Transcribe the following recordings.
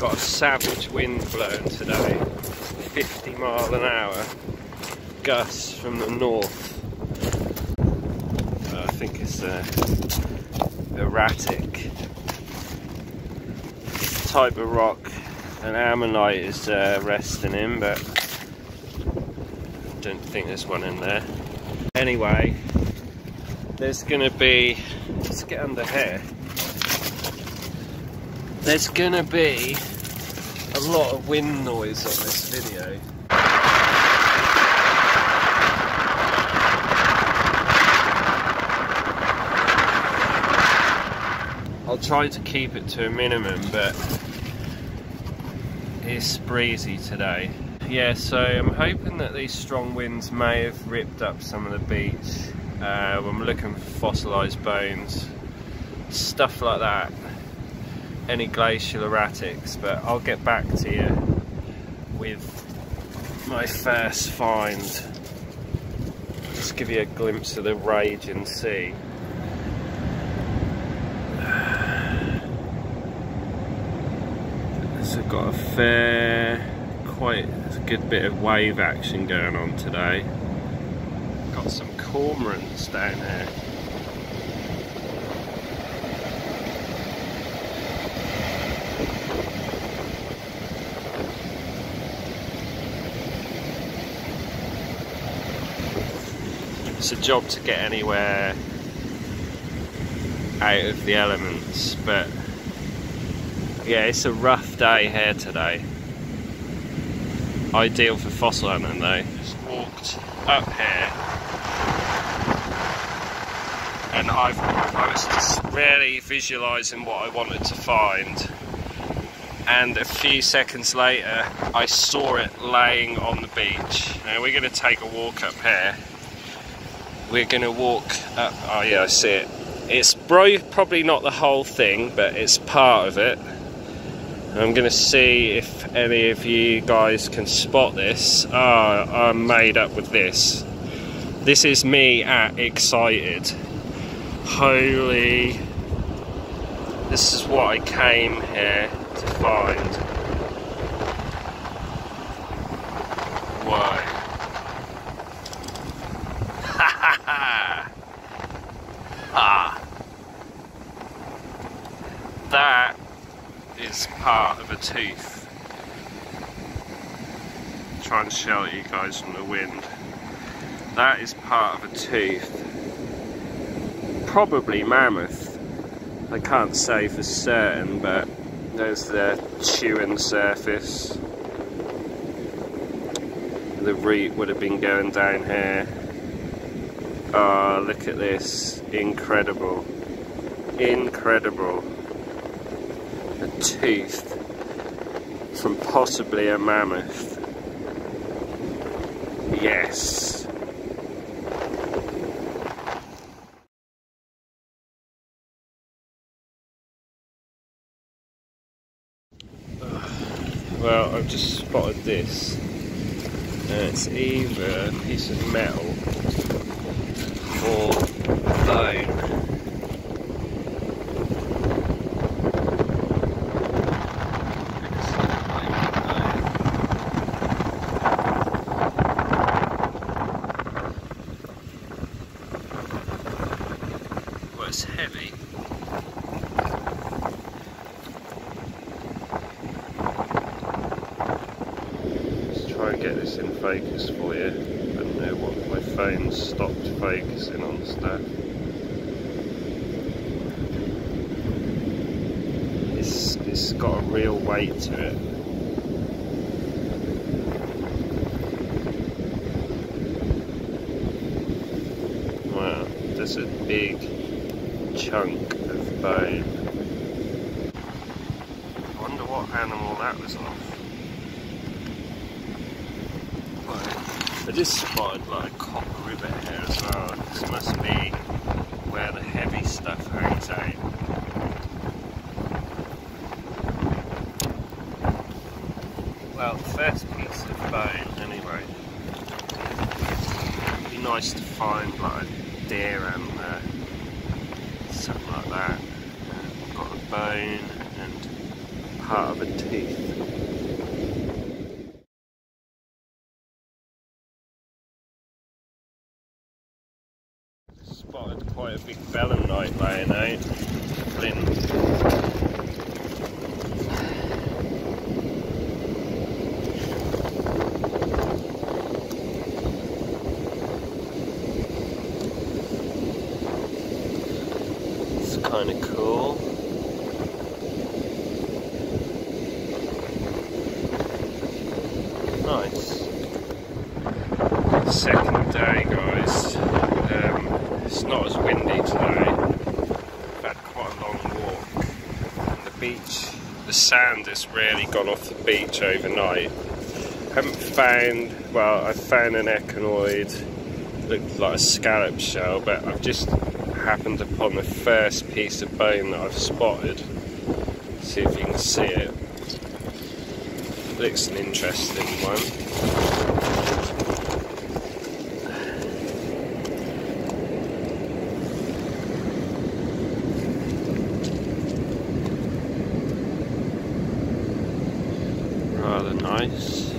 got a savage wind blowing today, 50 mile an hour gusts from the north. Uh, I think it's uh, erratic. type of rock an ammonite is uh, resting in, but I don't think there's one in there. Anyway, there's gonna be, let's get under here. There's gonna be a lot of wind noise on this video. I'll try to keep it to a minimum, but it's breezy today. Yeah, so I'm hoping that these strong winds may have ripped up some of the beach. Uh, I'm looking for fossilised bones, stuff like that. Any glacial erratics, but I'll get back to you with my first find. Just give you a glimpse of the raging sea. So got a fair, quite a good bit of wave action going on today. Got some cormorants down here. It's a job to get anywhere out of the elements, but yeah, it's a rough day here today. Ideal for fossil hunting though. Just walked up here and I've, I was just really visualising what I wanted to find and a few seconds later I saw it laying on the beach. Now we're going to take a walk up here. We're going to walk up, oh yeah I see it. It's bro, probably not the whole thing but it's part of it. I'm going to see if any of you guys can spot this. Ah, oh, I'm made up with this. This is me at excited. Holy. This is what I came here to find. Why? Ha ha ha! Ah! That is part Try and shelter you guys from the wind. That is part of a tooth. Probably mammoth. I can't say for certain, but there's the chewing surface. The root would have been going down here. Oh, look at this. Incredible. Incredible a tooth from possibly a mammoth. Yes. Well, I've just spotted this. And it's either a piece of metal or bone. Heavy. Let's try and get this in focus for you. I don't know what my phone stopped focusing on stuff. It's, it's got a real weight to it. Wow, there's a big chunk of bone. I wonder what animal that was off. I just spotted like a cock ribbit here as well. This must be where the heavy stuff hangs out. Well, first piece of bone anyway. It'd be nice to find like a deer antler uh, something like that. Got a bone and part of a tooth. Spotted quite a big belemnite laying out. Flint. Kind of cool. Nice. Second day, guys. Um, it's not as windy today. I've had quite a long walk. The beach, the sand has really gone off the beach overnight. Haven't found, well, I found an echinoid, looked like a scallop shell, but I've just happened upon the first piece of bone that I've spotted. See if you can see it. Looks an interesting one. Rather nice.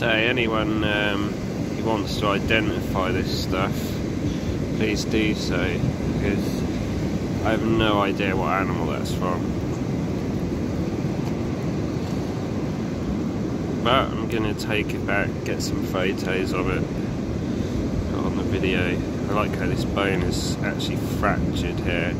Say anyone um, who wants to identify this stuff, please do so because I have no idea what animal that's from. But I'm gonna take it back, get some photos of it on the video. I like how this bone is actually fractured here.